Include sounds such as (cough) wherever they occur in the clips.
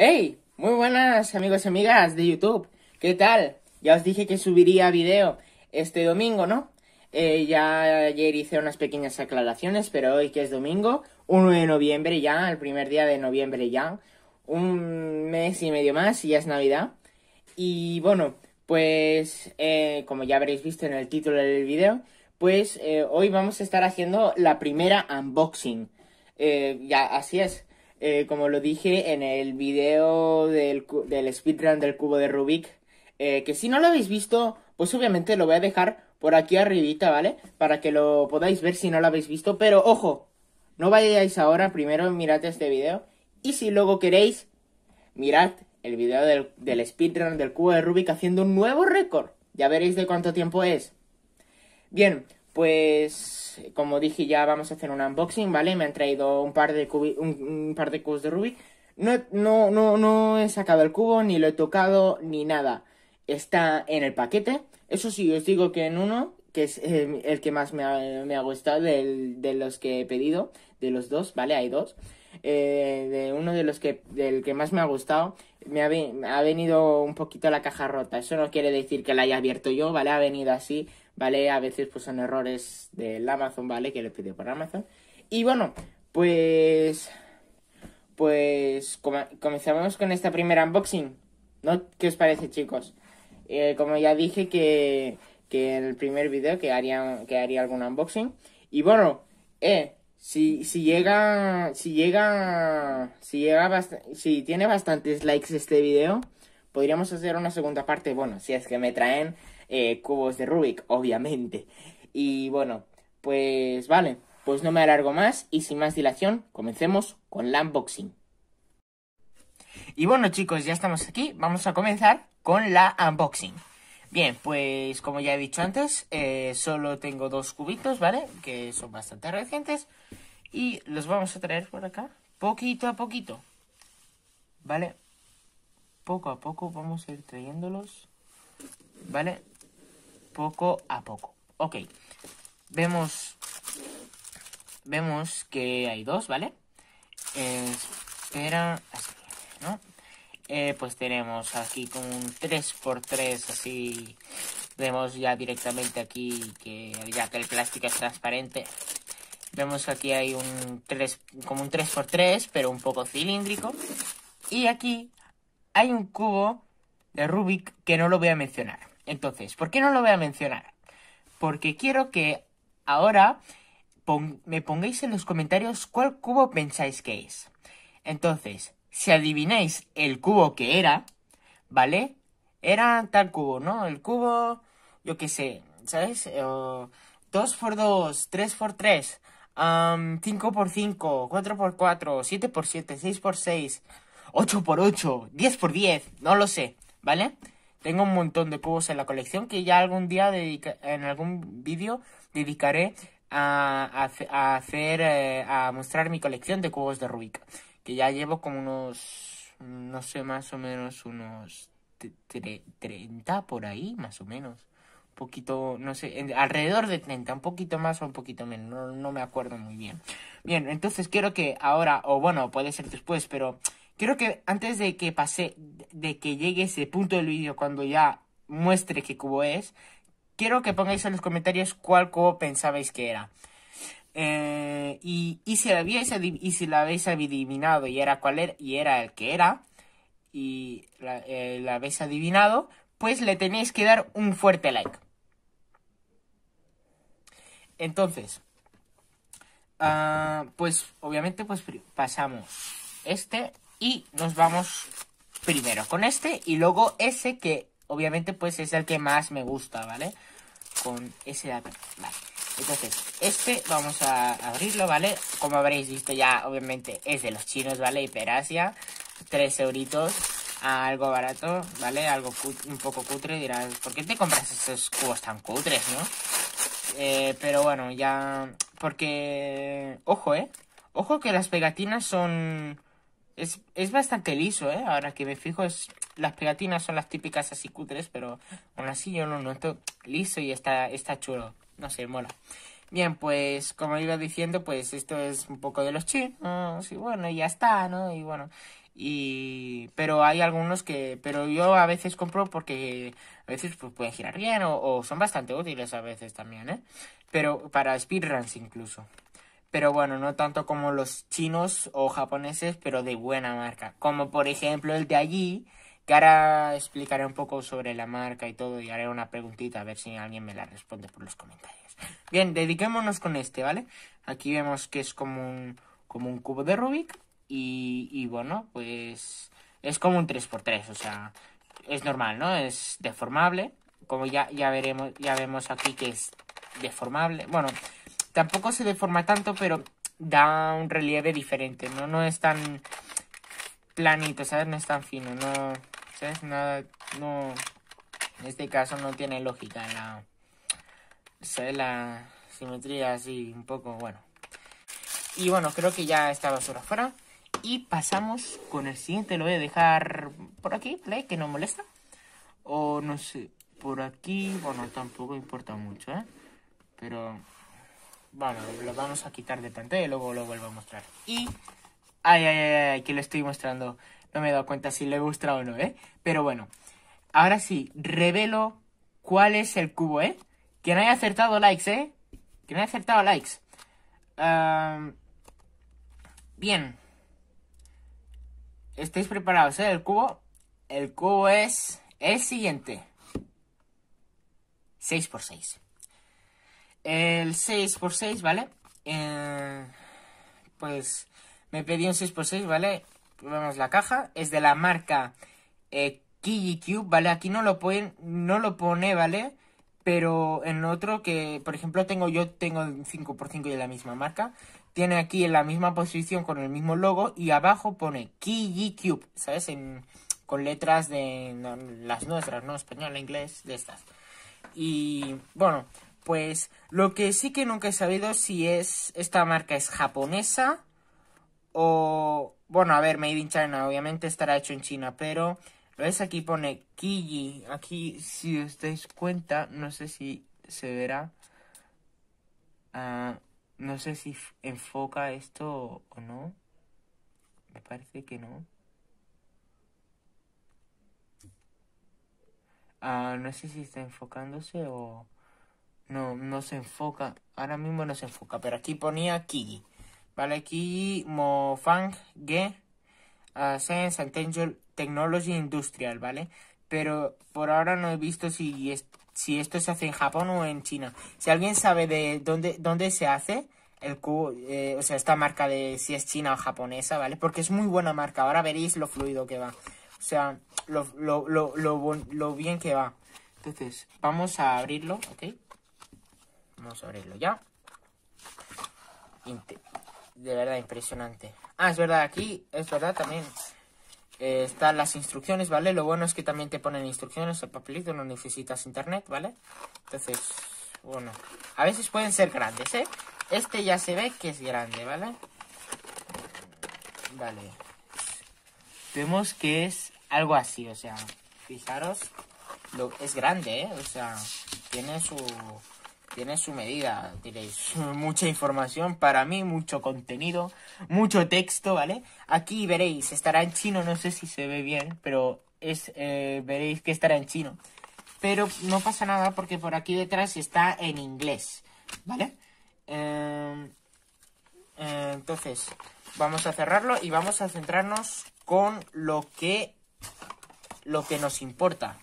¡Hey! Muy buenas amigos y amigas de YouTube. ¿Qué tal? Ya os dije que subiría video este domingo, ¿no? Eh, ya ayer hice unas pequeñas aclaraciones, pero hoy que es domingo, 1 de noviembre ya, el primer día de noviembre ya, un mes y medio más y ya es Navidad. Y bueno, pues eh, como ya habréis visto en el título del video, pues eh, hoy vamos a estar haciendo la primera unboxing. ya, así es. Eh, como lo dije en el video del, del speedrun del cubo de Rubik, eh, que si no lo habéis visto, pues obviamente lo voy a dejar por aquí arribita, ¿vale? Para que lo podáis ver si no lo habéis visto, pero ojo, no vayáis ahora, primero mirad este video, y si luego queréis, mirad el video del, del speedrun del cubo de Rubik haciendo un nuevo récord, ya veréis de cuánto tiempo es. Bien, pues, como dije, ya vamos a hacer un unboxing, ¿vale? Me han traído un par de, un, par de cubos de Rubik. No, no, no, no he sacado el cubo, ni lo he tocado, ni nada. Está en el paquete. Eso sí, os digo que en uno, que es eh, el que más me ha, gustado de los que he pedido, de los dos, ¿vale? Hay dos. Eh, de uno de los que, del que más me ha gustado, me ha, ha, venido un poquito la caja rota. Eso no quiere decir que la haya abierto yo, ¿vale? Ha venido así ¿vale? A veces pues son errores del Amazon, ¿vale? Que le pide por Amazon. Y bueno, pues... Pues comenzamos con esta primera unboxing. ¿No? ¿Qué os parece, chicos? Eh, como ya dije que, que en el primer video que haría, que haría algún unboxing. Y bueno, eh, si, si llega, si llega, si llega, si tiene bastantes likes este video, podríamos hacer una segunda parte. Bueno, si es que me traen eh, cubos de Rubik, obviamente. Y bueno, pues vale, pues no me alargo más y sin más dilación, comencemos con la unboxing. Y bueno chicos, ya estamos aquí, vamos a comenzar con la unboxing. Bien, pues como ya he dicho antes, eh, solo tengo dos cubitos, ¿vale? Que son bastante recientes. Y los vamos a traer por acá, poquito a poquito. ¿Vale? Poco a poco vamos a ir trayéndolos. ¿Vale? poco a poco. Ok, vemos, vemos que hay dos, ¿vale? espera, así, ¿no? Eh, pues tenemos aquí como un 3x3 así. Vemos ya directamente aquí que ya que el plástico es transparente. Vemos que aquí hay un 3, como un 3x3, pero un poco cilíndrico. Y aquí hay un cubo de Rubik que no lo voy a mencionar. Entonces, ¿por qué no lo voy a mencionar? Porque quiero que ahora me pongáis en los comentarios cuál cubo pensáis que es. Entonces, si adivináis el cubo que era, ¿vale? Era tal cubo, ¿no? El cubo, yo qué sé, ¿sabes? 2x2, 3x3, 5x5, 4x4, 7x7, 6x6, 8x8, 10x10, no lo sé, ¿vale? Tengo un montón de cubos en la colección que ya algún día en algún vídeo dedicaré a, hacer, eh, a mostrar mi colección de cubos de Rubik. Que ya llevo como unos, no sé, más o menos unos 30 por ahí, más o menos. Un poquito, no sé, alrededor de 30, un poquito más o un poquito menos, no, no me acuerdo muy bien. Bien, entonces quiero que ahora, o bueno, puede ser después, pero Quiero que antes de que pase, de que llegue ese punto del vídeo cuando ya muestre qué cubo es, quiero que pongáis en los comentarios cuál cubo pensabais que era. Eh, y, si la habéis, y si la habéis adivinado y era cuál y era el que era, y la, eh, habéis adivinado, pues le tenéis que dar un fuerte like. Entonces, ah, pues obviamente pues pasamos este y nos vamos primero con este y luego ese que obviamente pues es el que más me gusta, ¿vale? Con ese de acá, vale. Entonces, este vamos a abrirlo, ¿vale? Como habréis visto ya, obviamente es de los chinos, ¿vale? Hiperasia, 3 euritos, algo barato, ¿vale? Algo un poco cutre, dirás, ¿por qué te compras esos cubos tan cutres, no? Eh, pero bueno, ya... Porque... Ojo, ¿eh? Ojo que las pegatinas son es, bastante liso, ¿eh? Ahora que me fijo, es, las pegatinas son las típicas así cutres, pero aún así yo lo noto liso y está, está chulo. No sé, mola. Bien, pues como iba diciendo, pues esto es un poco de los chinos y bueno, ya está, ¿no? Y bueno, Y, pero hay algunos que, pero yo a veces compro porque a veces pues, pueden girar bien o, o son bastante útiles a veces también, ¿eh? Pero para speedruns incluso. Pero bueno, no tanto como los chinos o japoneses, pero de buena marca. Como por ejemplo el de allí, que ahora explicaré un poco sobre la marca y todo y haré una preguntita a ver si alguien me la responde por los comentarios. Bien, dediquémonos con este, ¿vale? Aquí vemos que es como un, como un cubo de Rubik y, y bueno, pues es como un 3x3, o sea, es normal, ¿no? Es deformable, como ya, ya veremos, ya vemos aquí que es deformable. Bueno, tampoco se deforma tanto, pero da un relieve diferente, ¿no? No es tan planito, ¿sabes? No es tan fino, no, ¿sabes? Nada, no, en este caso no tiene lógica la, ¿sabes? La simetría así, un poco, bueno. Y bueno, creo que ya está basura fuera. Y pasamos con el siguiente. Lo voy a dejar por aquí, ¿vale? Que no molesta. O no sé, por aquí. Bueno, tampoco importa mucho, ¿eh? Pero... Bueno, lo vamos a quitar de pantalla y luego lo vuelvo a mostrar. Y... Ay, ay, ay, ay, que lo estoy mostrando. No me he dado cuenta si le gusta o no, ¿eh? Pero bueno. Ahora sí, revelo cuál es el cubo, ¿eh? Quien haya acertado likes, ¿eh? Quien haya acertado likes. Bien. ¿Estáis preparados, eh? El cubo. El cubo es el siguiente. 6x6. El 6x6, ¿vale? Eh, pues me pedí un 6x6, ¿vale? Vemos la caja. Es de la marca eh, Cube, ¿vale? Aquí no lo, pueden, no lo pone, ¿vale? Pero en otro que, por ejemplo, tengo yo tengo 5x5 de la misma marca tiene aquí en la misma posición con el mismo logo y abajo pone Key Cube, ¿sabes? Con letras de las nuestras, ¿no? Español, inglés, de estas. Y bueno, pues lo que sí que nunca he sabido si es esta marca es japonesa o bueno, a ver, Made in China, obviamente estará hecho en China, pero ves aquí pone Kiji, aquí si os dais cuenta, no sé si se verá. Uh, no sé si enfoca esto o no. Me parece que no. Ah, no sé si está enfocándose o... No, no se enfoca. Ahora mismo no se enfoca, pero aquí ponía Kigi. Vale, aquí Mofang Ge uh, Science and Technology Industrial, ¿vale? Pero por ahora no he visto si es, si esto se hace en Japón o en China. Si alguien sabe de dónde, dónde se hace el cubo, eh, o sea, esta marca de si es china o japonesa, ¿vale? Porque es muy buena marca. Ahora veréis lo fluido que va. O sea, lo, lo, lo, lo, bien que va. Entonces, vamos a abrirlo, ¿ok? Vamos a abrirlo ya. de verdad, impresionante. Ah, es verdad, aquí, es verdad también. Eh, están las instrucciones, ¿vale? Lo bueno es que también te ponen instrucciones, el papelito, no necesitas internet, ¿vale? Entonces, bueno, a veces pueden ser grandes, ¿eh? Este ya se ve que es grande, ¿vale? Vale. Vemos que es algo así, o sea, fijaros, lo, es grande, ¿eh? O sea, tiene su, tiene su medida, diréis, (laughs) mucha información para mí, mucho contenido, mucho texto, ¿vale? Aquí veréis, estará en chino, no sé si se ve bien, pero es, eh, veréis que estará en chino. Pero no pasa nada porque por aquí detrás está en inglés, ¿vale? Eh, eh, entonces, vamos a cerrarlo y vamos a centrarnos con lo que, lo que nos importa.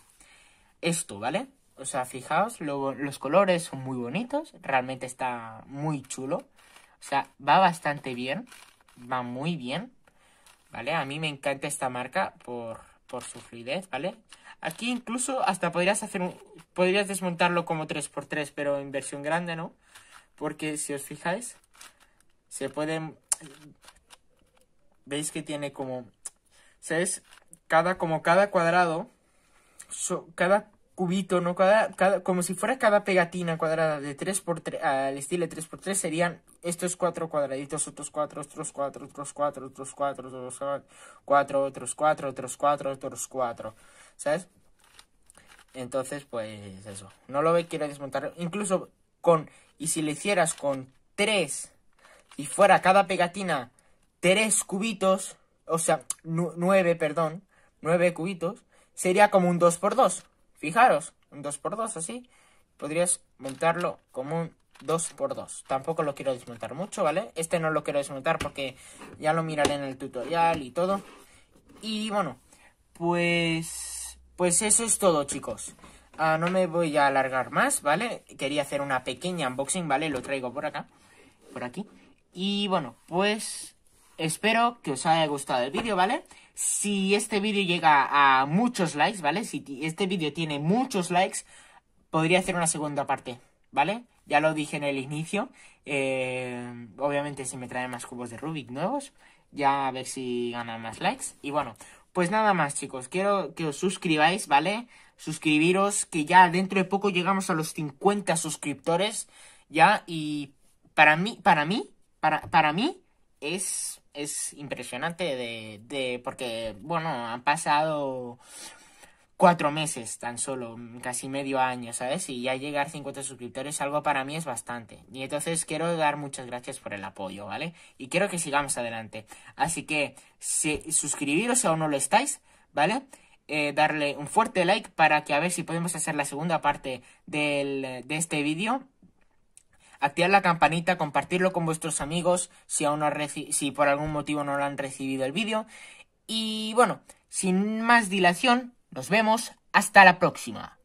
Esto, ¿vale? O sea, fijaos, los colores son muy bonitos, realmente está muy chulo. O sea, va bastante bien, va muy bien, ¿vale? A mí me encanta esta marca por, por su fluidez, ¿vale? Aquí incluso hasta podrías hacer un, podrías desmontarlo como 3x3, pero en versión grande, ¿no? Porque si os fijáis, se pueden... Veis que tiene como... ¿Sabes? Cada, como cada cuadrado, cada cubito, ¿no? Cada, cada, como si fuera cada pegatina cuadrada de 3x3, al estilo 3x3, serían estos cuatro cuadraditos, otros cuatro, otros cuatro, otros cuatro, otros cuatro, otros cuatro, otros cuatro, otros cuatro, otros cuatro, ¿sabes? Entonces, pues eso. No lo ve, quiero desmontar. Incluso con, y si lo hicieras con tres, y fuera cada pegatina tres cubitos, o sea, 9, perdón, 9 cubitos, sería como un 2x2. Fijaros, un 2x2 así. Podrías montarlo como un 2x2. Tampoco lo quiero desmontar mucho, ¿vale? Este no lo quiero desmontar porque ya lo miraré en el tutorial y todo. Y bueno, pues... Pues eso es todo, chicos. Ah, no me voy a alargar más, ¿vale? Quería hacer una pequeña unboxing, ¿vale? Lo traigo por acá, por aquí. Y bueno, pues espero que os haya gustado el vídeo, ¿vale? Si este vídeo llega a muchos likes, ¿vale? Si este vídeo tiene muchos likes, podría hacer una segunda parte, ¿vale? Ya lo dije en el inicio. Eh, obviamente si me traen más cubos de Rubik nuevos, ya a ver si ganan más likes. Y bueno, pues nada más chicos, quiero que os suscribáis, ¿vale? Suscribiros, que ya dentro de poco llegamos a los 50 suscriptores, ya, y para mí, para mí, para, para mí es, es impresionante de, de, porque, bueno, han pasado cuatro meses tan solo, casi medio año, ¿sabes? Y ya llegar a 50 suscriptores, algo para mí es bastante. Y entonces quiero dar muchas gracias por el apoyo, ¿vale? Y quiero que sigamos adelante. Así que si, suscribiros si aún no lo estáis, ¿vale? Eh, darle un fuerte like para que a ver si podemos hacer la segunda parte del, de este vídeo. Activar la campanita, compartirlo con vuestros amigos si aún no si por algún motivo no lo han recibido el vídeo. Y bueno, sin más dilación, nos vemos hasta la próxima.